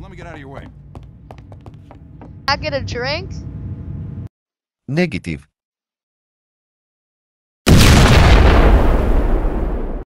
let me get out of your way. I get a drink? Negative.